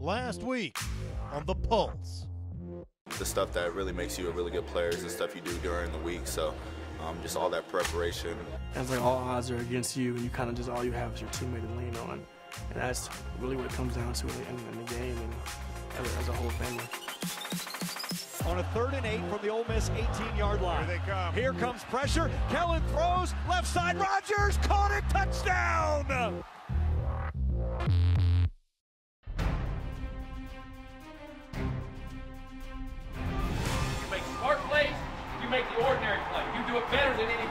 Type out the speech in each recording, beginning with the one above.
Last week on The Pulse. The stuff that really makes you a really good player is the stuff you do during the week. So um, just all that preparation. It's like all odds are against you, and you kind of just all you have is your teammate to lean on. And that's really what it comes down to in, of the game and as a, as a whole family. On a third and eight from the Ole Miss 18-yard line. Here they come. Here comes pressure. Kellen throws. Left side. Rogers caught it. Touchdown.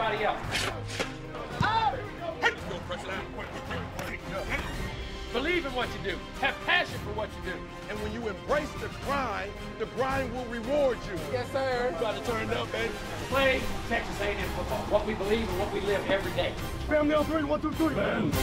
Better than anybody else. Oh! Believe in what you do. Have passion for what you do. And when you embrace the grind, the grind will reward you. Yes, sir. You got to turn it up, baby. Play Texas A&M football. What we believe and what we live every day. Family on three, one, two, three. Third,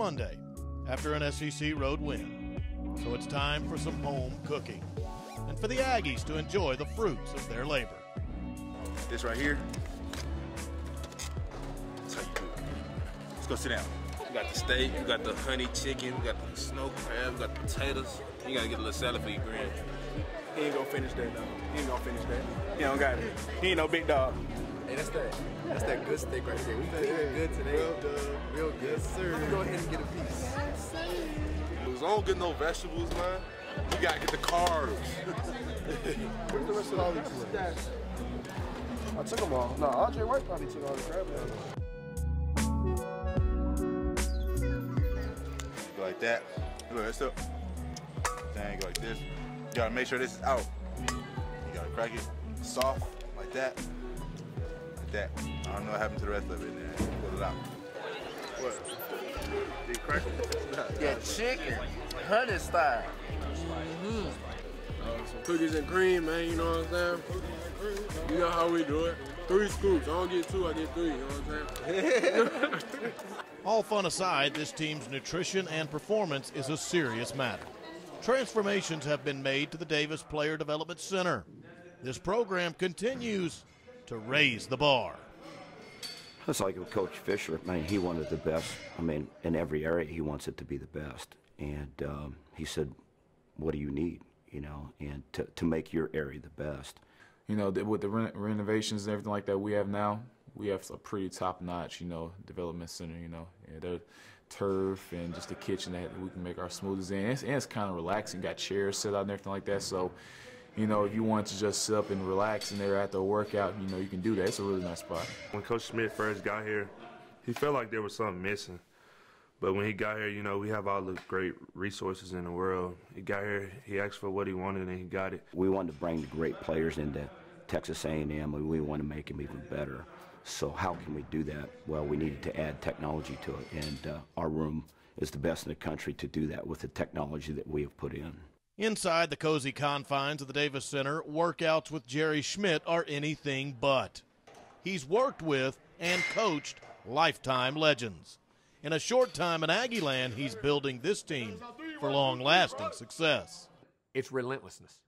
Monday after an SEC road win. So it's time for some home cooking and for the Aggies to enjoy the fruits of their labor. This right here. That's how you do it. Let's go sit down. You got the steak, you got the honey chicken, you got the snow crab, you got the potatoes. You gotta get a little salad for your grand. He ain't gonna finish that, though. He ain't gonna finish that. He don't got it. He ain't no big dog. Hey, that's that. That's that good steak right there. We feel good today. Real good. Real good. Yes, sir. Let me go ahead and get a piece. As long as get no vegetables, man, you gotta get the carbs. Where's the rest of all these? I took them all. No, Andre White probably took all the crab. Go like that. Look, that's up. Then go like this. You gotta make sure this is out. You gotta crack it soft like that. Like that. I don't know what happened to the rest of it. Then pull it out. What? Did you crack it? Yeah, chicken. Honey style. Mm-hmm. Some cookies and cream, man. You know what I'm saying? You know how we do it. Three scoops. I don't get two, I get three. You know what I'm saying? All fun aside, this team's nutrition and performance is a serious matter. Transformations have been made to the Davis Player Development Center. This program continues to raise the bar. It's like with Coach Fisher. I mean, he wanted the best. I mean, in every area, he wants it to be the best. And um, he said, "What do you need? You know, and to to make your area the best." you know, with the ren- renovations and everything like that we have now, we have a pretty top notch, you know, development center, you know, yeah, the turf and just the kitchen that we can make our smoothies in. And it's, and it's kind of relaxing, got chairs set out and everything like that. So, you know, if you want to just sit up and relax in there after a workout, you know, you can do that. It's a really nice spot. When Coach Smith first got here, he felt like there was something missing. But when he got here, you know, we have all the great resources in the world. He got here, he asked for what he wanted, and he got it. We wanted to bring the great players into Texas A&M, and we want to make them even better. So how can we do that? Well, we needed to add technology to it, and uh, our room is the best in the country to do that with the technology that we have put in. Inside the cozy confines of the Davis Center, workouts with Jerry Schmidt are anything but. He's worked with and coached lifetime legends. In a short time in Aggieland, he's building this team for long lasting success. It's relentlessness.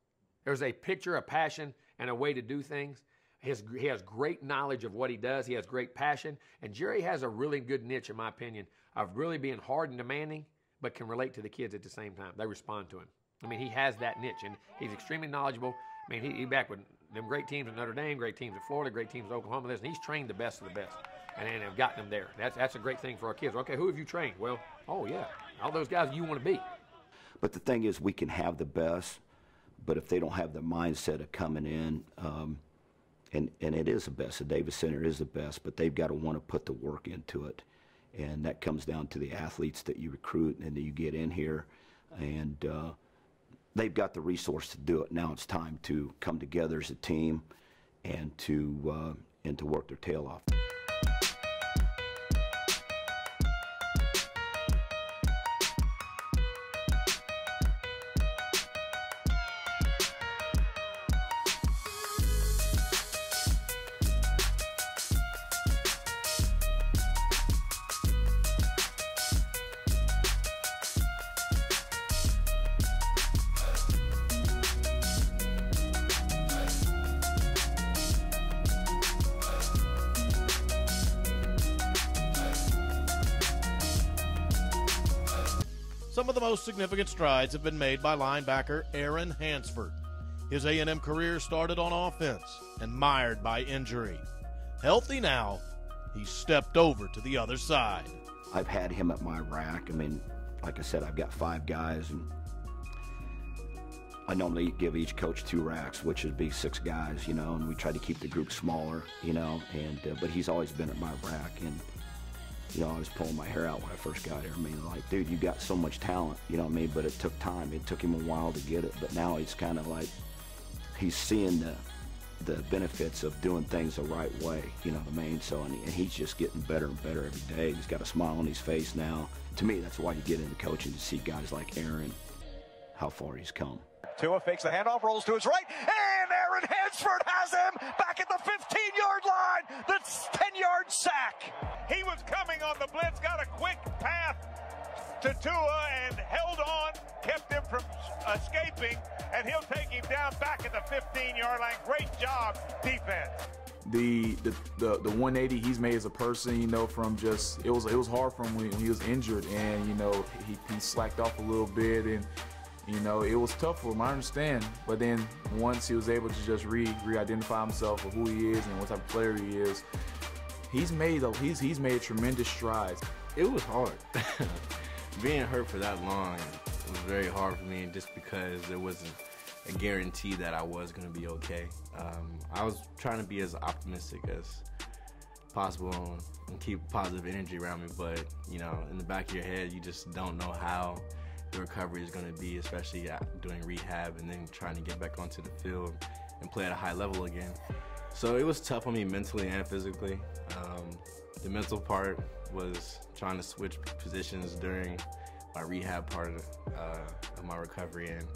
There's a picture, a passion, and a way to do things. Has, he has great knowledge of what he does. He has great passion. And Jerry has a really good niche, in my opinion, of really being hard and demanding, but can relate to the kids at the same time. They respond to him. I mean, he has that niche, and he's extremely knowledgeable. I mean, he, he back with them great teams at Notre Dame, great teams at Florida, great teams at Oklahoma. Listen, he's trained the best of the best, and, and have gotten them there. That's, that's a great thing for our kids. Okay, who have you trained? Well, oh, yeah, all those guys you want to be. But the thing is, we can have the best, but if they don't have the mindset of coming in, um, and, and it is the best, the Davis Center is the best, but they've got to want to put the work into it. And that comes down to the athletes that you recruit and that you get in here. And uh, they've got the resource to do it. Now it's time to come together as a team and to, uh, and to work their tail off. Some of the most significant strides have been made by linebacker Aaron Hansford. His A&M career started on offense and mired by injury. Healthy now, he stepped over to the other side. I've had him at my rack. I mean, like I said, I've got five guys, and I normally give each coach two racks, which would be six guys, you know, and we try to keep the group smaller, you know. And uh, but he's always been at my rack, and you know, I was pulling my hair out when I first got here. I mean, like, dude, you got so much talent, you know what I mean? But it took time. It took him a while to get it, but now he's kind of like he's seeing the the benefits of doing things the right way, you know what I mean? So, and, he, and he's just getting better and better every day. He's got a smile on his face now. To me, that's why you get into coaching to see guys like Aaron, how far he's come. Tua fakes the handoff, rolls to his right, and Aaron Hansford has him back at the 15-yard line. The 10-yard sack. He was coming on the blitz, got a quick path to Tua and held on, kept him from escaping, and he'll take him down back at the 15-yard line. Great job, defense. The, the the the 180 he's made as a person, you know, from just it was it was hard for him when, he was injured, and you know he, he slacked off a little bit, and you know it was tough for him. I understand, but then once he was able to just re re-identify himself for who he is and what type of player he is, he's made a, he's he's made tremendous strides. It was hard. Being hurt for that long it was very hard for me, just because there wasn't a guarantee that I was going to be okay. Um, I was trying to be as optimistic as possible and keep positive energy around me, but you know, in the back of your head, you just don't know how the recovery is going to be, especially doing rehab and then trying to get back onto the field and play at a high level again. So it was tough on me mentally and physically. Um, the mental part was trying to switch positions during my rehab part of, uh, of my recovery, and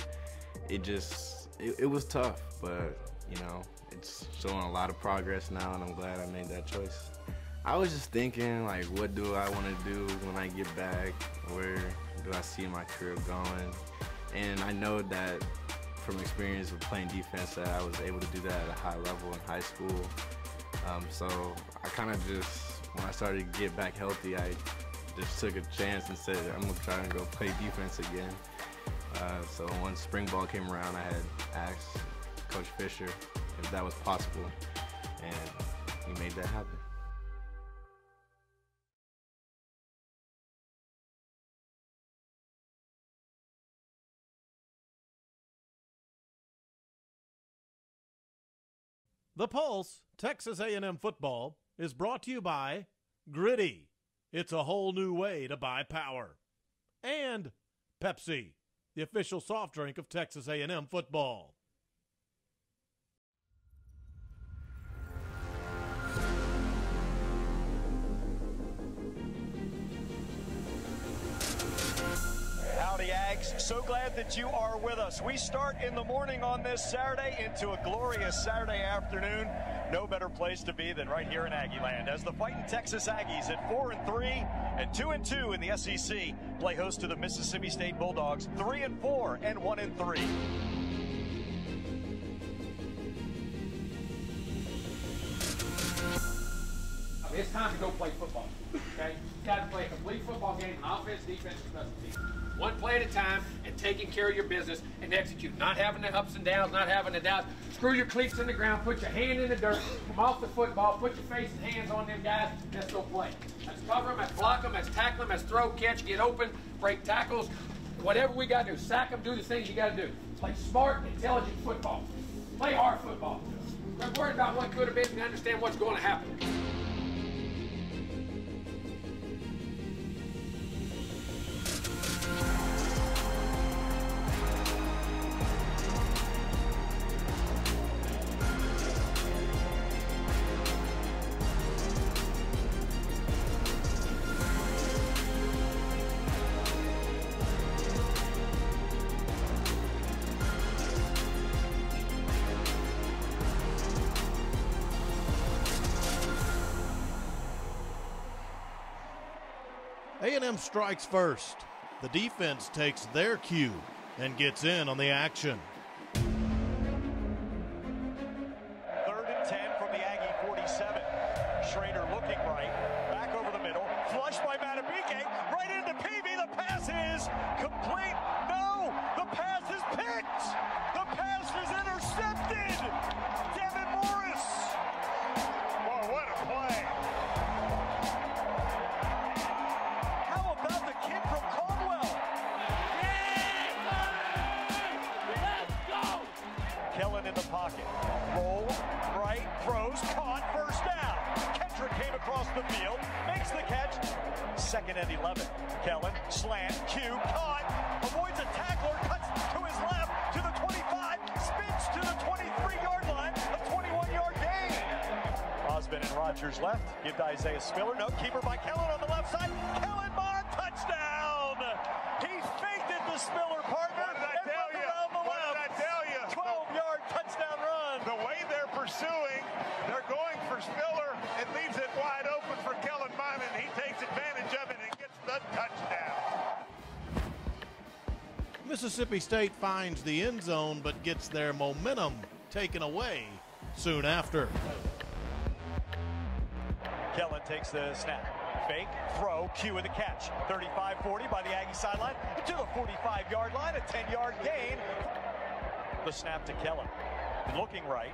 it just it, it was tough. But you know, it's showing a lot of progress now, and I'm glad I made that choice. I was just thinking, like, what do I want to do when I get back? Where do I see my career going? And I know that from experience of playing defense that I was able to do that at a high level in high school. Um, so I kind of just, when I started to get back healthy, I just took a chance and said, I'm going to try and go play defense again. Uh, so when spring ball came around, I had asked Coach Fisher if that was possible, and he made that happen. The Pulse, Texas A&M football, is brought to you by Griddy. It's a whole new way to buy power. And Pepsi, the official soft drink of Texas A&M football. Ags. So glad that you are with us. We start in the morning on this Saturday into a glorious Saturday afternoon. No better place to be than right here in Aggie Land as the fighting Texas Aggies at 4 and 3 and 2 and 2 in the SEC play host to the Mississippi State Bulldogs 3 and 4 and 1 and 3. It's time to go play football. Okay? You got to play a complete football game, offense, defense, and special teams. One play at a time and taking care of your business and execute. Not having the ups and downs, not having the downs. Screw your cleats in the ground, put your hand in the dirt, come off the football, put your face and hands on them guys, let's go play. Let's cover them, let's block them, let's tackle them, let's throw, catch, get open, break tackles. Whatever we got to do, sack them, do the things you got to do. Play smart, intelligent football. Play hard football. Don't worry about what could have been and understand what's going to happen. A&M strikes first. The defense takes their cue and gets in on the action. And left, give to Isaiah Spiller, no, keeper by Kellen on the left side, Kellen Mond, touchdown! He faked it to Spiller, partner, What did I tell you? around the What did I tell you? 12-yard touchdown run. The way they're pursuing, they're going for Spiller. It leaves it wide open for Kellen Mond, and he takes advantage of it and gets the touchdown. Mississippi State finds the end zone but gets their momentum taken away soon after. Takes the snap. Fake, throw, cue with the catch. 35-40 by the Aggie sideline to the 45-yard line, a 10-yard gain. The snap to Kellen. Looking right.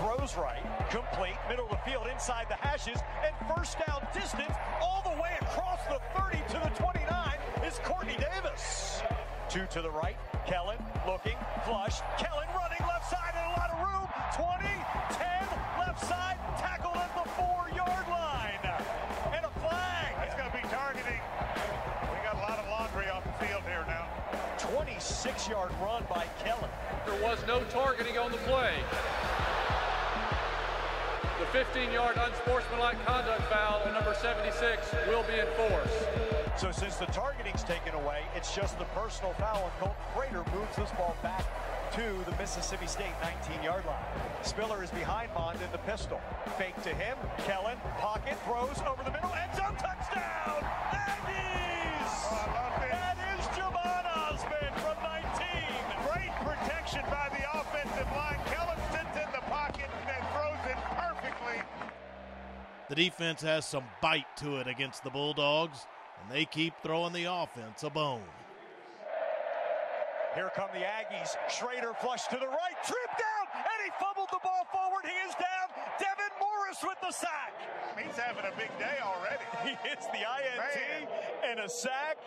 Throws right, complete, middle of the field, inside the hashes, and first down distance all the way across the 30 to the 29 is Quartney Davis. Two to the right, Kellen looking, flush, Kellen running left side and a lot of room. 20, 10, left side, tackled at the four-yard 26-yard run by Kellen. There was no targeting on the play. The 15-yard unsportsmanlike conduct foul on number 76 will be enforced. So since the targeting's taken away, it's just the personal foul, and Colton Prater moves this ball back to the Mississippi State 19-yard line. Spiller is behind Bond in the pistol. Fake to him. Kellen, pocket, throws over the middle, end zone, touchdown! Aggies! That oh, The defense has some bite to it against the Bulldogs, and they keep throwing the offense a bone. Here come the Aggies. Shrader flush to the right, tripped down, and he fumbled the ball forward. He is down. Devin Morris with the sack. He's having a big day already. He hits the INT and a sack.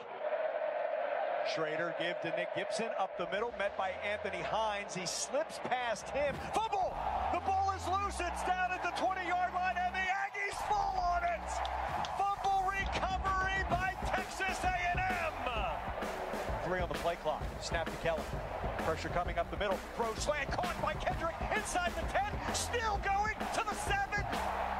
Shrader give to Nick Gibson up the middle, met by Anthony Hines. He slips past him. Fumble! The ball is loose. It's down at the 20-yard line, and on the play clock. Snap to Kellen. Pressure coming up the middle. Throw slant caught by Kendrick inside the 10. Still going to the 7.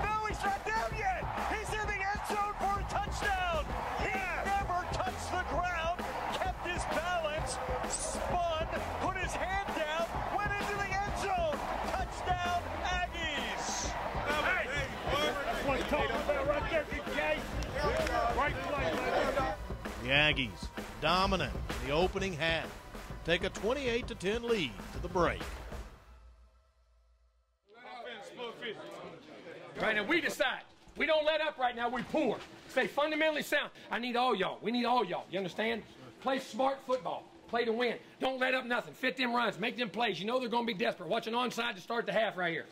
No, he's not down yet. He's in the end zone for a touchdown. He never touched the ground. Kept his balance. Spun. Put his hand down. Went into the end zone. Touchdown, Aggies. Hey, That's what he's talking about right there, DJ. Right play, The Aggies dominant in the opening half. Take a 28 to 10 lead to the break. Right now, we decide. We don't let up right now. We pour. Stay fundamentally sound. I need all y'all. We need all y'all. You understand? Play smart football. Play to win. Don't let up nothing. Fit them runs. Make them plays. You know they're going to be desperate. Watch an onside to start the half right here.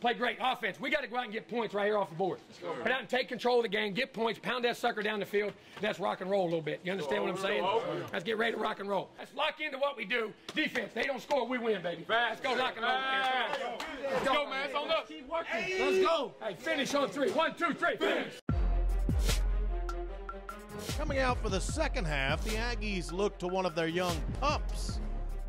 Play great offense. We got to go out and get points right here off the board. Go. Get out and take control of the game. Get points. Pound that sucker down the field. That's rock and roll a little bit. You understand what I'm saying? Let's get ready to rock and roll. Let's lock into what we do. Defense. They don't score. We win, baby. Let's go rock and roll. Let's go, man. It's on up. Keep working. Let's go. Hey, finish on three. One, two, three. Finish. Coming out for the second half, the Aggies look to one of their young pups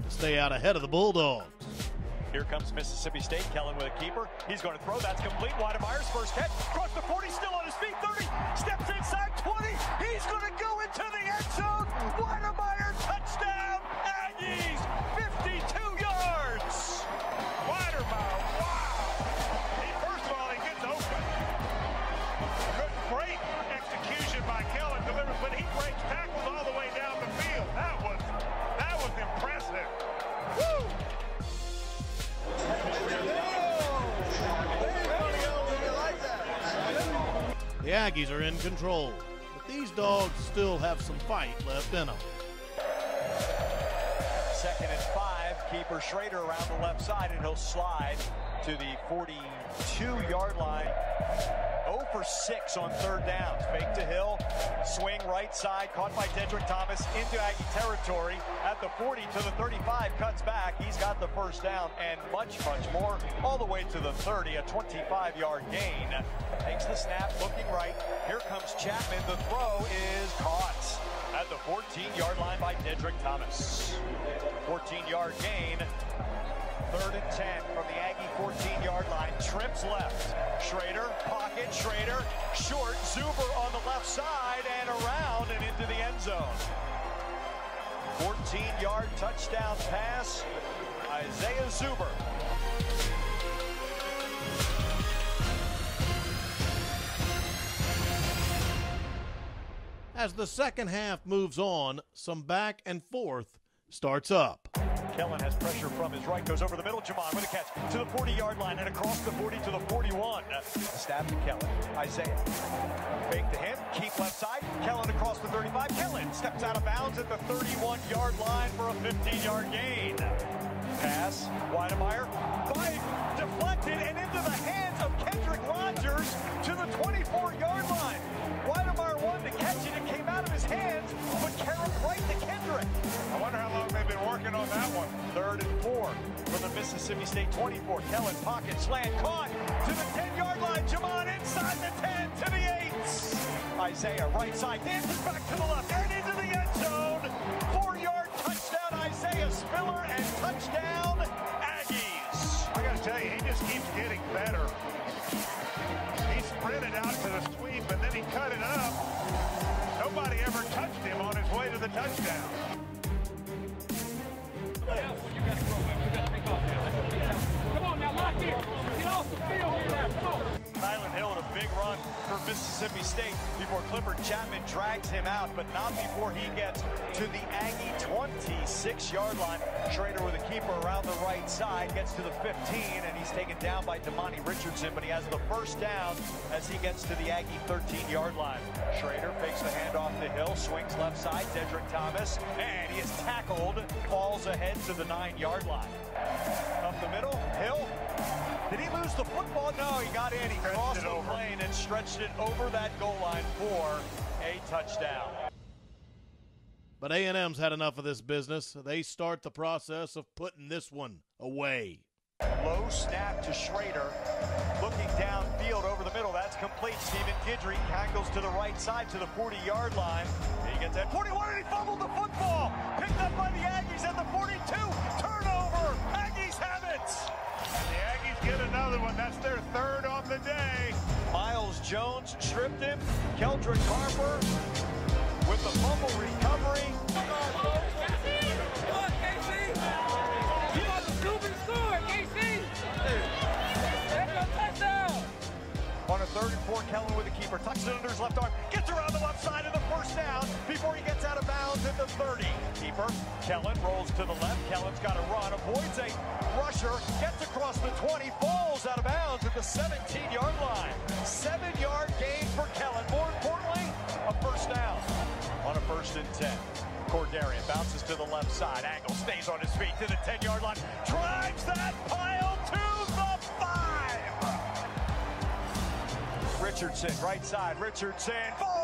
to stay out ahead of the Bulldogs. Here comes Mississippi State. Kellen with a keeper. He's going to throw. That's complete. Wydermyer's first catch. Across the 40, still on his feet. 30. Steps inside 20. He's going to go into the end zone. Wydermyer touchdown. Aggies Aggies are in control, but these dogs still have some fight left in them. Second and five. Keeper Shrader around the left side, and he'll slide to the 42 yard line. 0 for 6 on third downs. Fake to Hill, swing right side, caught by Dedrick Thomas into Aggie territory at the 40 to the 35, cuts back. He's got the first down and much, much more, all the way to the 30, a 25-yard gain. Takes the snap, looking right. Here comes Chapman. The throw is caught at the 14-yard line by Dedrick Thomas. 14-yard gain. Third and 10 from the Aggie 14-yard line. Trips left. Shrader, pocket, Shrader, short. Zuber on the left side and around and into the end zone. 14-yard touchdown pass. Isaiah Zuber. As the second half moves on, some back and forth starts up. Kellen has pressure from his right, goes over the middle. Jhamon with a catch to the 40-yard line and across the 40 to the 41. Stab to Kellen. Isaiah. Fake to him. Keep left side. Kellen across the 35. Kellen steps out of bounds at the 31-yard line for a 15-yard gain. Pass. Wydermyer. Five. Deflected and into the hands working on that one. Third and four for the Mississippi State 24. Kellen pocket slant caught to the 10-yard line. Jhamon inside the 10 to the 8. Isaiah right side dances back to the left and into the end zone. Four-yard touchdown Isaiah Spiller and touchdown Aggies. I got to tell you, he just keeps getting better. He sprinted out to the sweep and then he cut it up. Nobody ever touched him on his way to the touchdown. Big run for Mississippi State before Clifford Chapman drags him out, but not before he gets to the Aggie 26-yard line. Shrader with a keeper around the right side, gets to the 15, and he's taken down by Demani Richardson, but he has the first down as he gets to the Aggie 13-yard line. Shrader fakes the handoff to Hill, swings left side, Dedrick Thomas, and he is tackled, falls ahead to the nine-yard line. Up the middle, Hill. Did he lose the football? No, he got in. He crossed the lane and stretched it over that goal line for a touchdown. But A&M's had enough of this business. They start the process of putting this one away. Low snap to Shrader. Looking downfield over the middle. That's complete. Stephen Guidry tackles to the right side to the 40-yard line. He gets at 41 and he fumbled the football. Picked up by the Aggies at the 42. Turnover. Aggies have it. And the Aggies get another one. That's their third on the day. Myles Jones stripped him. Keldrick Carper with the fumble recovery. On a third and four, Kellen with the keeper. Tucks it under his left arm. Gets around the left side of the first down before he gets out of bounds at the 30. Keeper, Kellen rolls to the left. Kellen's got a run. Avoids a rusher. Gets across the 20. Falls out of bounds at the 17-yard line. Seven-yard gain for Kellen. More importantly, a first down on a first and 10. Cordarrian bounces to the left side. Angle stays on his feet to the 10-yard line. Drives that pile to the five. Richardson, right side. Richardson falls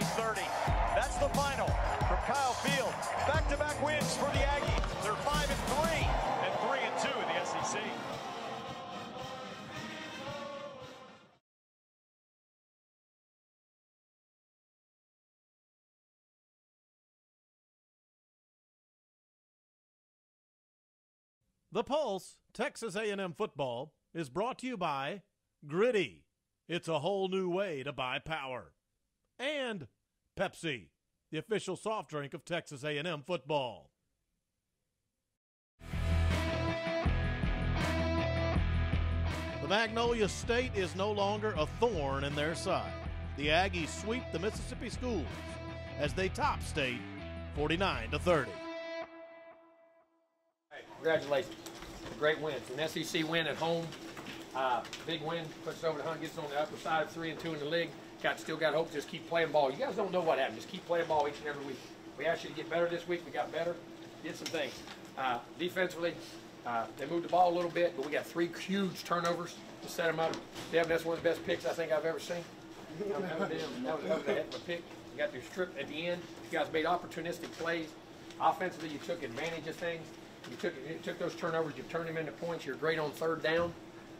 28-30. That's the final from Kyle Field. Back-to-back -back wins for the Aggies. They're 5 and three and three and two in the SEC. The Pulse, Texas A&M football, is brought to you by Griddy. It's a whole new way to buy power. And Pepsi, the official soft drink of Texas A&M football. The Magnolia State is no longer a thorn in their side. The Aggies sweep the Mississippi schools as they top state 49 to 30. Congratulations. Great win. It's an SEC win at home. Uh, big win. Puts over the hunt. Gets on the upper side of three and two in the league. Got still got hope. Just keep playing ball. You guys don't know what happened. Just keep playing ball each and every week. We asked you to get better this week. We got better. Did some things. Uh, defensively, uh, they moved the ball a little bit, but we got three huge turnovers to set them up. Devin, that's one of the best picks I think I've ever seen. That was, that was, a heck of a pick. You got your strip at the end. You guys made opportunistic plays. Offensively, you took advantage of things. You took you took those turnovers. You turned them into points. You're great on third down.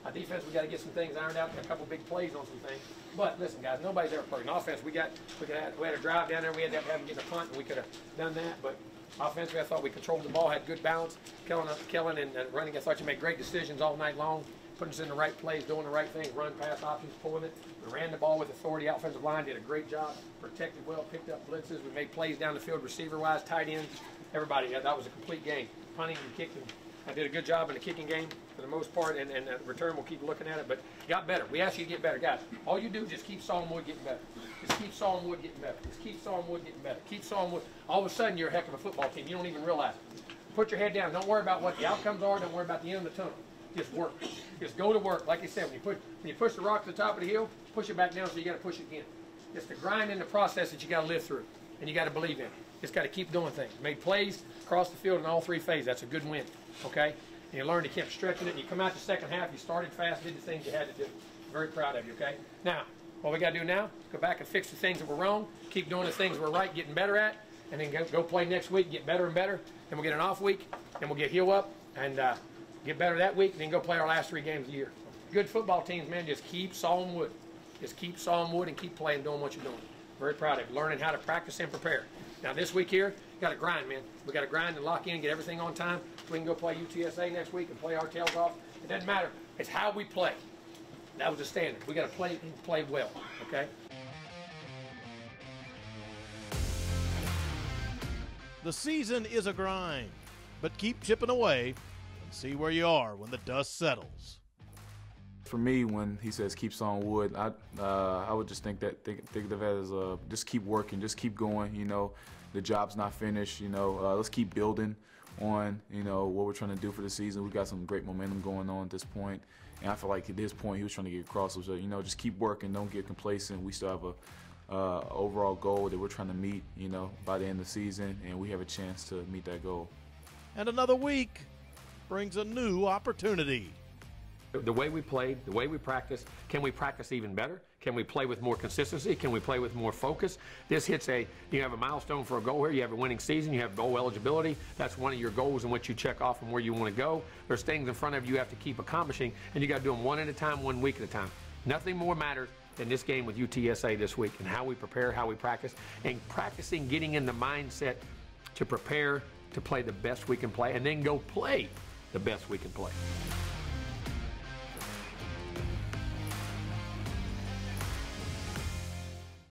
Uh, defense, we got to get some things ironed out. A couple big plays on some things. But listen, guys, nobody's ever perfect. Offense, we got we, we had a drive down there. We had to have to get a punt, and we could have done that. But offensively, I thought we controlled the ball, had good balance. Kellen, Kellen and, and running, I thought you made great decisions all night long, putting us in the right plays, doing the right things, run pass options, pulling it. We ran the ball with authority. Offensive line did a great job, protected well, picked up blitzes. We made plays down the field, receiver-wise, tight ends, everybody. That was a complete game. Punting and kicking. I did a good job in the kicking game for the most part, and, and uh, return, we'll keep looking at it, but got better. We ask you to get better. Guys, all you do is just keep sawing wood getting better. Just keep sawing wood getting better. Just keep sawing wood getting better. Keep sawing wood. All of a sudden, you're a heck of a football team. You don't even realize it. Put your head down. Don't worry about what the outcomes are. Don't worry about the end of the tunnel. Just work. Just go to work. Like I said, when you push, when you push the rock to the top of the hill, push it back down so you got to push it again. It's the grind in the process that you got to live through, and you got to believe in. Just got to keep doing things. Made plays across the field in all three phases. That's a good win. Okay? And you learned to keep stretching it. And you come out the second half, you started fast, did the things you had to do. Very proud of you, okay? Now, what we got to do now, go back and fix the things that were wrong, keep doing the things we're right, getting better at, and then go, go play next week, get better and better. Then we'll get an off week, and we'll get heal up and uh, get better that week, and then go play our last three games of the year. Good football teams, man, just keep sawing wood. Just keep sawing wood and keep playing, doing what you're doing. Very proud of. Learning how to practice and prepare. Now, this week here, got to grind, man. we got to grind and lock in and get everything on time. So We can go play UTSA next week and play our tails off. It doesn't matter. It's how we play. That was the standard. We got to play play well, okay? The season is a grind, but keep chipping away and see where you are when the dust settles. For me, when he says keep sawing wood, I uh, I would just think that think, think of it as uh, just keep working, just keep going. You know, the job's not finished. You know, uh, let's keep building on you know what we're trying to do for the season. We've got some great momentum going on at this point, and I feel like at this point he was trying to get across was uh, you know just keep working, don't get complacent. We still have a uh, overall goal that we're trying to meet, you know, by the end of the season, and we have a chance to meet that goal. And another week brings a new opportunity. The way we played, the way we practice, can we practice even better? Can we play with more consistency? Can we play with more focus? This hits a, you have a milestone for a goal here. You have a winning season. You have goal eligibility. That's one of your goals and what you check off and where you want to go. There's things in front of you you have to keep accomplishing, and you got to do them one at a time, one week at a time. Nothing more matters than this game with UTSA this week and how we prepare, how we practice, and practicing getting in the mindset to prepare to play the best we can play and then go play the best we can play.